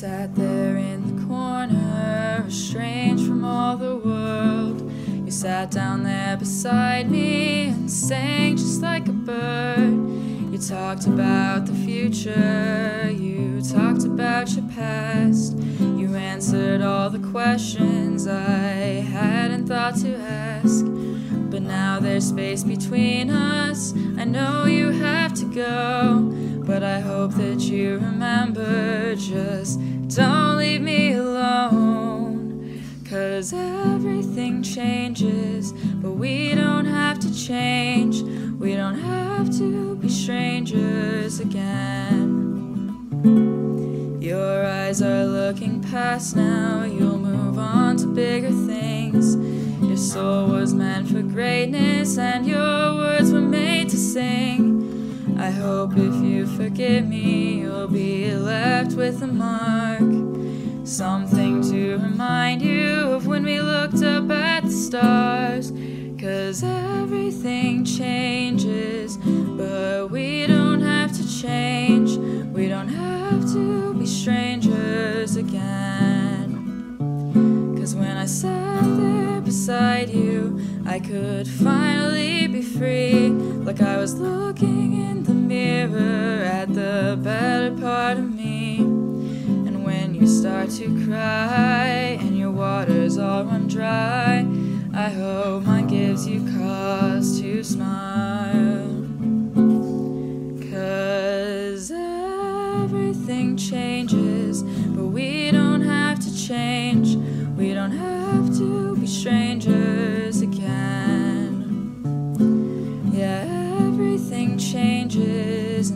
there in the corner, estranged from all the world. You sat down there beside me and sang just like a bird. You talked about the future, you talked about your past. You answered all the questions I hadn't thought to ask. But now there's space between us. I know you have to go, but I hope that you remember just don't leave me alone. Cause everything changes, but we don't have to change. We don't have to be strangers again. Your eyes are looking past now, you'll move on to bigger things. Your soul was meant for greatness, and your words were made to sing. Hope if you forgive me, you'll be left with a mark. Something to remind you of when we looked up at the stars. Cause everything changes, but we don't have to change. We don't have to be strangers again. Cause when I sat there beside you, I could finally be free. Like I was looking in the mirror at the better part of me. And when you start to cry and your waters all run dry, I hope mine gives you cause to smile. Cause everything changes. everything changes